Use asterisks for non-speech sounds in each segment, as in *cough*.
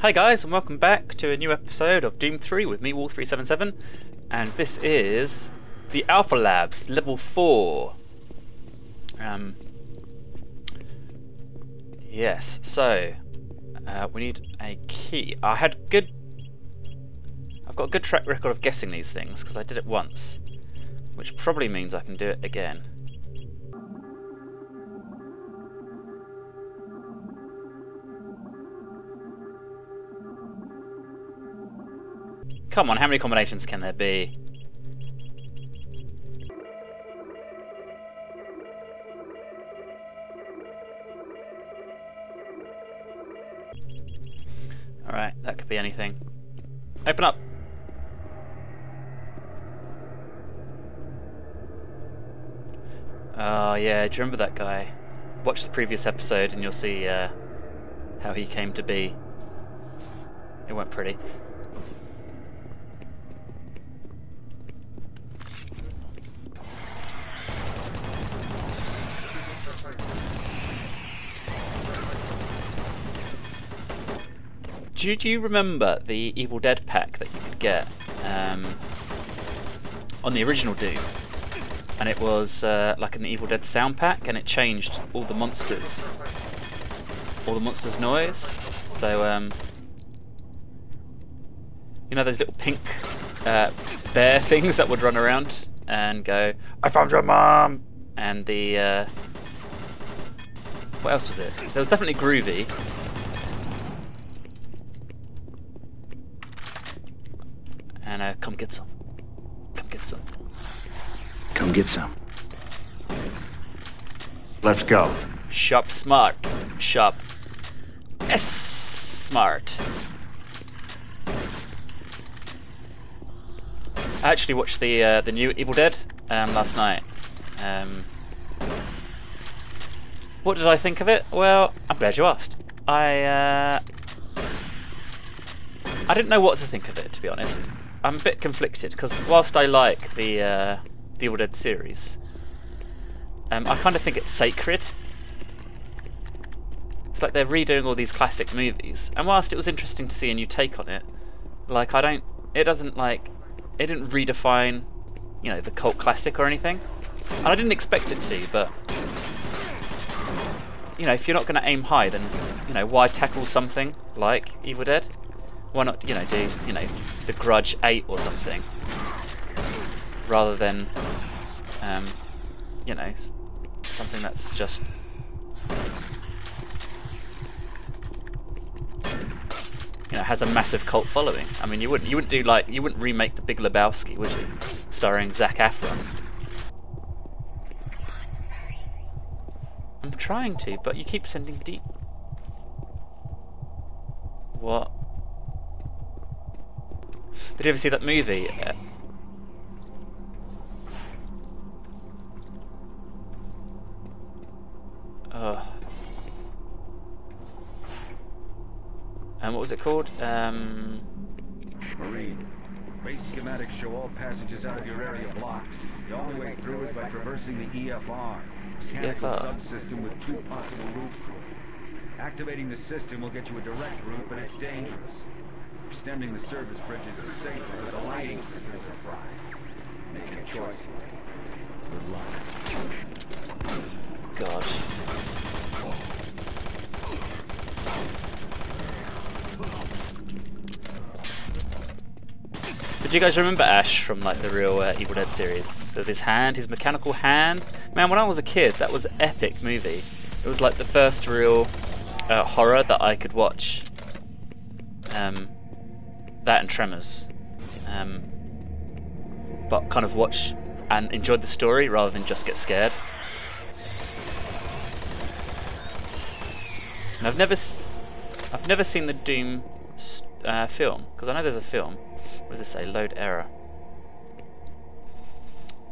Hi guys and welcome back to a new episode of Doom 3 with me, wol377 and this is the Alpha Labs, level 4. Um, yes, so uh, we need a key. I had good... I've got a good track record of guessing these things because I did it once, which probably means I can do it again. Come on, how many combinations can there be? Alright, that could be anything. Open up! Oh yeah, do you remember that guy? Watch the previous episode and you'll see uh, how he came to be. It went pretty. Do, do you remember the Evil Dead pack that you could get um, on the original Doom? And it was uh, like an Evil Dead sound pack, and it changed all the monsters, all the monsters' noise. So, um, you know those little pink uh, bear *laughs* things that would run around and go, "I found your mom," and the uh, what else was it? There was definitely Groovy. And uh, come get some. Come get some. Come get some. Let's go. Shop smart. Shop S smart. I actually watched the uh, the new Evil Dead um, last night. Um, what did I think of it? Well, I'm glad you asked. I uh, I didn't know what to think of it, to be honest. I'm a bit conflicted because whilst I like the uh, the Evil Dead series, um, I kind of think it's sacred. It's like they're redoing all these classic movies, and whilst it was interesting to see a new take on it, like I don't, it doesn't like, it didn't redefine, you know, the cult classic or anything, and I didn't expect it to, but you know, if you're not going to aim high, then you know, why tackle something like Evil Dead? Why not, you know, do you know, The Grudge 8 or something, rather than, um, you know, something that's just you know has a massive cult following. I mean, you wouldn't you wouldn't do like you wouldn't remake The Big Lebowski, would you? Starring Zac Efron. I'm trying to, but you keep sending deep. What? Did you ever see that movie? Uh, uh, and what was it called? Um, Marine. Base schematics show all passages out of your area blocked. The only way through is by traversing the EFR. Mechanical EFR? subsystem with two possible routes through. Activating the system will get you a direct route, but it's dangerous. Extending the service bridges is safer, but the lighting systems are fried. Make a choice. Good luck. God. But do you guys remember Ash from like the real uh, Evil Dead series? With his hand, his mechanical hand. Man, when I was a kid, that was an epic movie. It was like the first real uh, horror that I could watch. Um, that and Tremors. Um, but kind of watch and enjoy the story rather than just get scared. And I've never, s- I've never seen the Doom uh, film because I know there's a film. What does it say? Load error.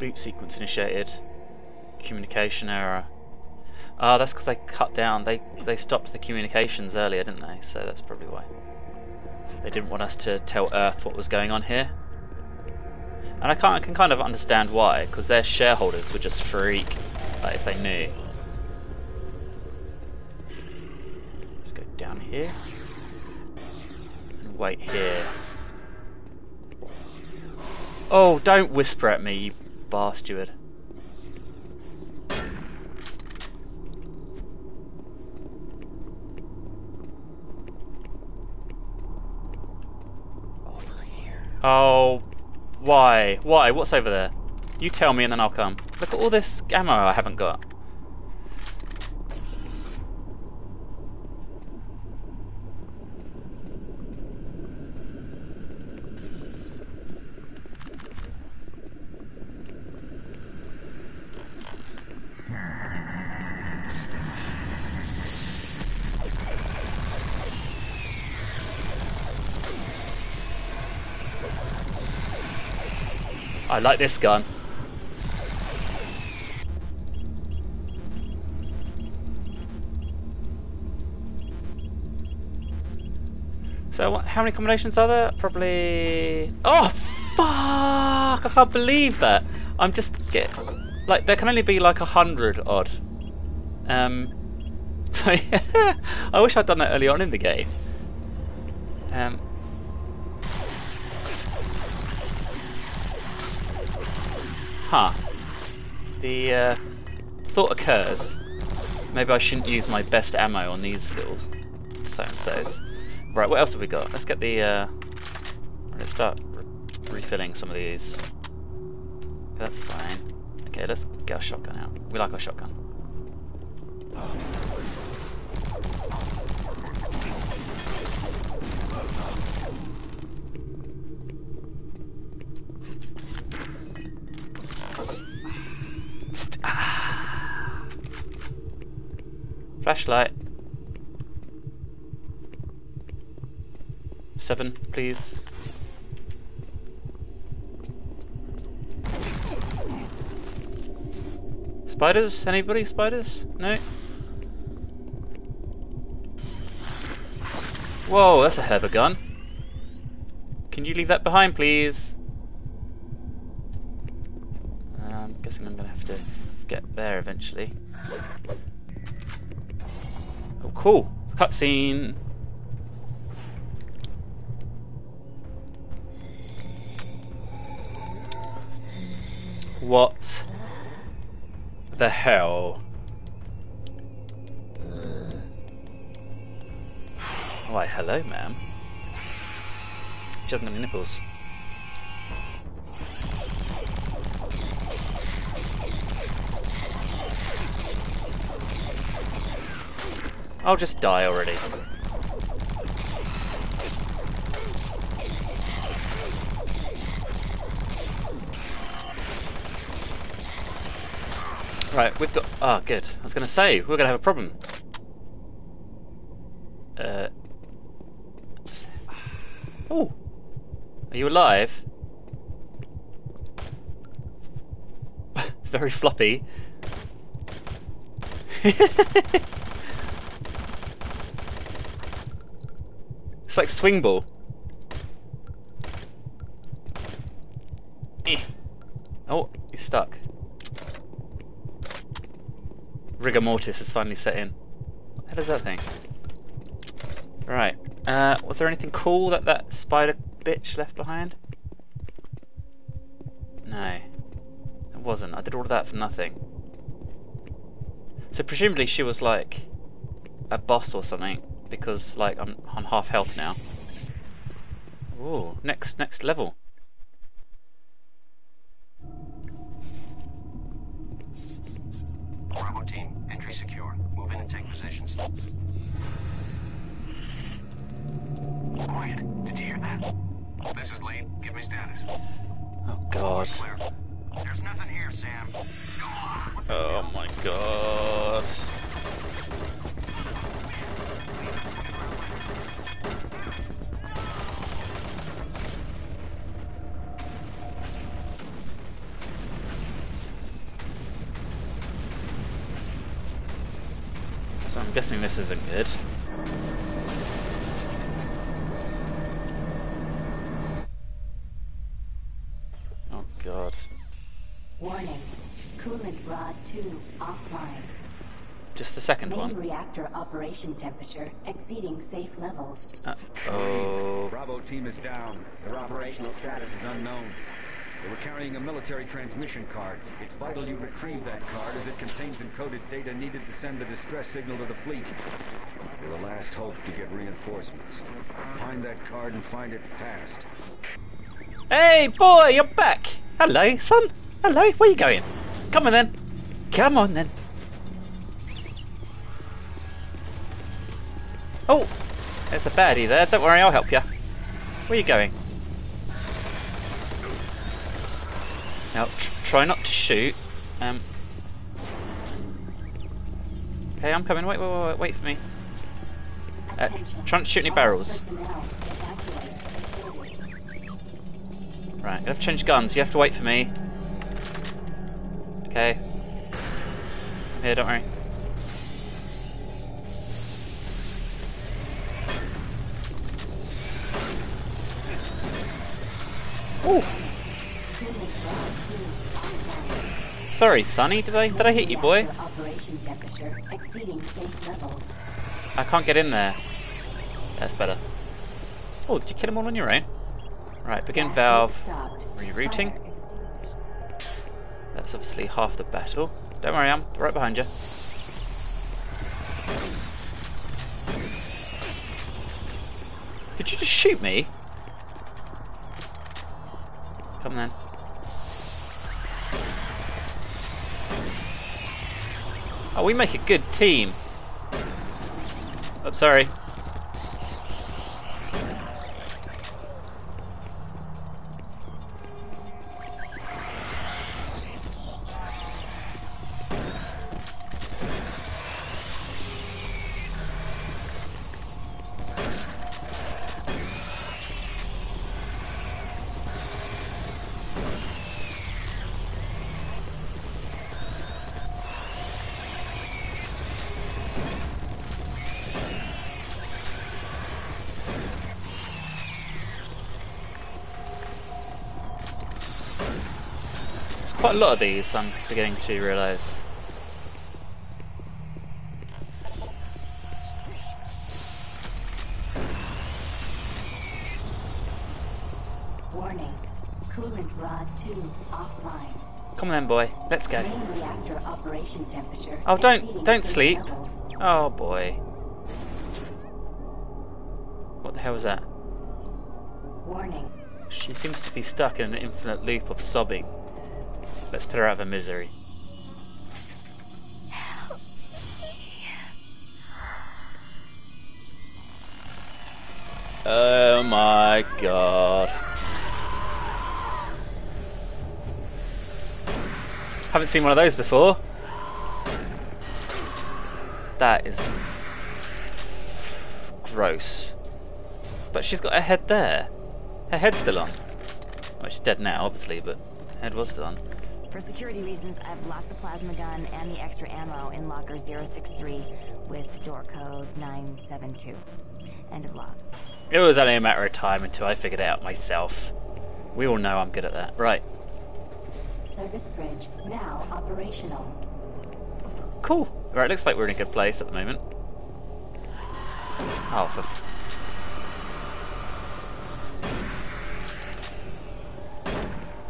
Boot sequence initiated. Communication error. Ah, that's because they cut down. They they stopped the communications earlier, didn't they? So that's probably why. They didn't want us to tell Earth what was going on here. And I can't, can kind of understand why, because their shareholders would just freak like, if they knew. Let's go down here. And wait here. Oh, don't whisper at me, you bastard. Over here. Oh, why? Why? What's over there? You tell me and then I'll come. Look at all this ammo I haven't got. I like this gun. So how many combinations are there? Probably... Oh, fuck! I can't believe that. I'm just get like there can only be like a hundred odd. Um, *laughs* so I wish I'd done that early on in the game. Um, huh. The uh, thought occurs. Maybe I shouldn't use my best ammo on these little so and so's. Right, what else have we got? Let's get the. Uh, let's start re refilling some of these. That's fine. Okay, let's get our shotgun out. We like our shotgun. St- ah. Flashlight. Seven, please. Spiders? Anybody? Spiders? No? Whoa, that's a a gun. Can you leave that behind, please? I'm guessing I'm gonna have to get there eventually. Cool. Cutscene. What the hell? Why, hello, ma'am. She hasn't got any nipples. I'll just die already. Right, we've got. Ah, oh, good. I was going to say we're going to have a problem. Uh. Oh, are you alive? *laughs* it's very floppy. *laughs* like swing ball. Eh. Oh, you're stuck. Rigor mortis has finally set in. What the hell is that thing? Right. Uh, was there anything cool that that spider bitch left behind? No. It wasn't. I did all of that for nothing. So presumably she was like a boss or something because like I'm on half health now. Ooh, next next level. Bravo team, entry secure. Move in and take positions. Quiet. Did you hear that? This is Lee. Give me status. Oh god. There's nothing here, Sam. Go on. Oh my god. So this isn't good. Oh god. Warning. Coolant rod 2 offline. Just the second Main one. reactor operation temperature exceeding safe levels. Uh oh. Bravo team is down. Their operational status is unknown. Were carrying a military transmission card. It's vital you retrieve that card as it contains encoded data needed to send the distress signal to the fleet. You're the last hope to get reinforcements. Find that card and find it fast. Hey, boy, you're back. Hello, son. Hello, where you going? Come on then. Come on then. Oh, there's a baddie there. Don't worry, I'll help you. Where you going? Now, tr try not to shoot. Um. Okay, I'm coming. Wait, wait, wait, wait, for me. Uh, try not to shoot any barrels. Right, you have to change guns. You have to wait for me. Okay. I'm here, don't worry. Ooh, sorry, Sonny. Did I did I hit you, boy? Reactor Operation temperature exceeding safe levels. I can't get in there. That's better. Oh, did you kill them all on your own? Right, begin valve. rerouting. That's obviously half the battle. Don't worry, I'm right behind you. Did you just shoot me? Come then. Oh, we make a good team. Oh, sorry. Quite a lot of these, I'm beginning to realise. Warning. Coolant rod two offline. Come on then, boy. Let's go. Reactor operation temperature. Oh, don't- don't sleep. levels. Oh boy. What the hell was that? Warning. She seems to be stuck in an infinite loop of sobbing. Let's put her out of her misery. Oh my god. Haven't seen one of those before. That is gross. But she's got her head there. Her head's still on. Well, she's dead now, obviously, but her head was still on. For security reasons, I've locked the plasma gun and the extra ammo in locker 063 with door code 972. End of log. It was only a matter of time until I figured it out myself. We all know I'm good at that. Right. Service bridge now operational. Cool. Right, looks like we're in a good place at the moment. Oh, for... F-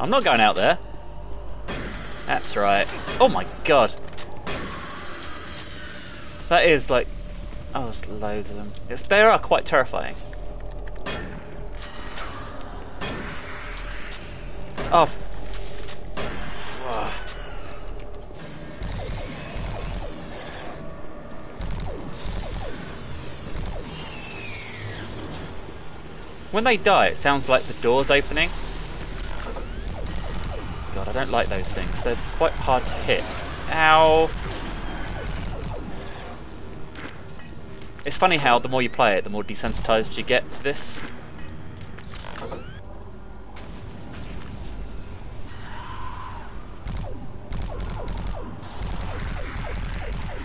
I'm not going out there. That's right. Oh my god. That is like... Oh, there's loads of them. It's, they are quite terrifying. Oh. f- When they die, it sounds like the door's opening. I don't like those things. They're quite hard to hit. Ow! It's funny how the more you play it, the more desensitized you get to this.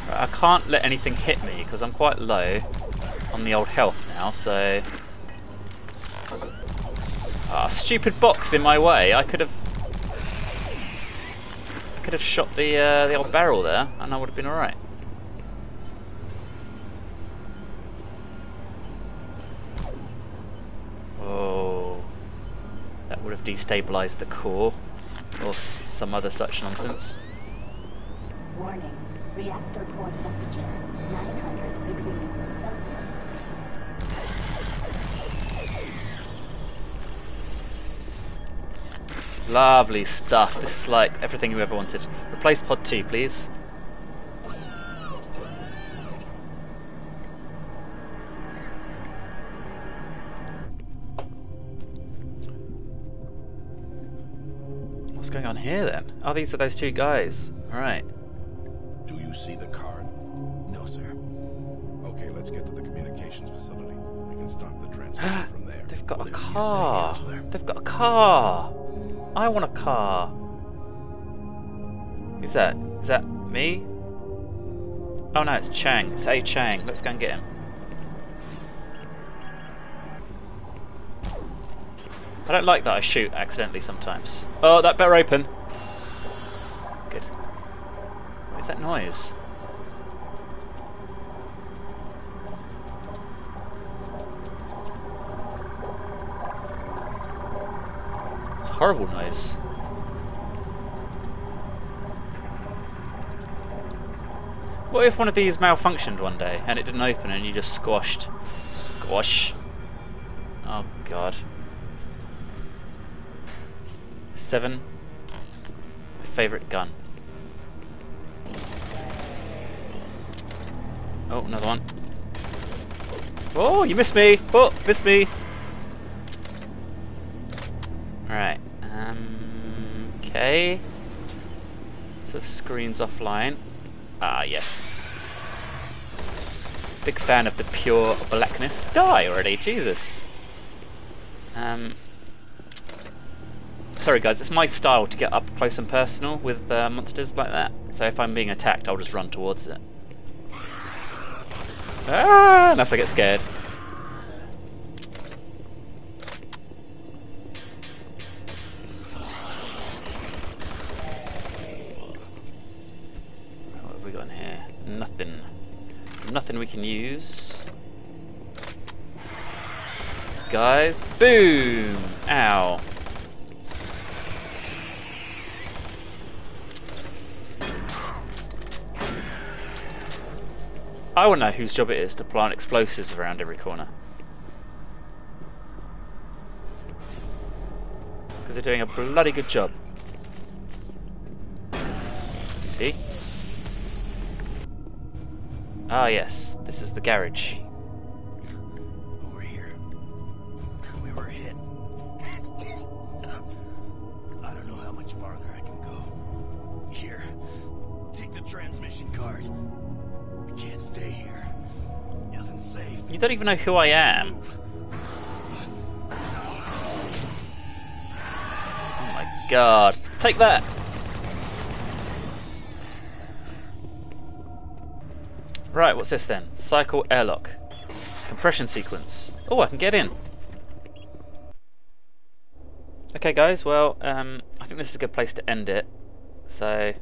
I can't let anything hit me because I'm quite low on the old health now, so... Ah, stupid box in my way. I could have could have shot the uh, the old barrel there, and I would have been all right. Oh, that would have destabilized the core, or some other such nonsense. Warning: reactor core temperature 900 degrees Celsius. Lovely stuff. This is like everything you ever wanted. Replace pod 2, please. What's going on here then? Oh, these are those two guys. Alright. Do you see the card? No, sir. Okay, let's get to the communications facility. We can stop the transmission *gasps* from there. They've got a Whatever say, car. Counselor. They've got a car. I want a car. Who's that? Is that me? Oh no, it's Chang. It's A Chang. Let's go and get him. I don't like that I shoot accidentally sometimes. Oh, that better open. Good. What is that noise? Horrible noise. What if one of these malfunctioned one day and it didn't open and you just squashed? Squash. Oh god. Seven. My favourite gun. Oh, another one. Oh, you missed me! Oh, missed me! Alright. Okay. So screen's offline. Ah, yes. Big fan of the pure blackness. Die already, Jesus. Um, sorry guys, it's my style to get up close and personal with uh, monsters like that. So if I'm being attacked, I'll just run towards it. Ah, unless I get scared. What have we got in here? Nothing. Nothing we can use. Guys, boom! Ow. I want to know whose job it is to plant explosives around every corner. Because they're doing a bloody good job. See? Ah yes, this is the garage. You don't even know who I am. Oh my god. Take that! Right, what's this then? Cycle airlock. Compression sequence. Oh, I can get in. Okay guys, well, um, I think this is a good place to end it. So,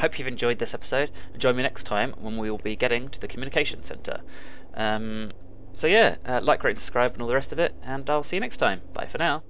hope you've enjoyed this episode. Join me next time when we will be getting to the communication centre. Um, so yeah, uh, like, rate, subscribe and all the rest of it. And I'll see you next time. Bye for now.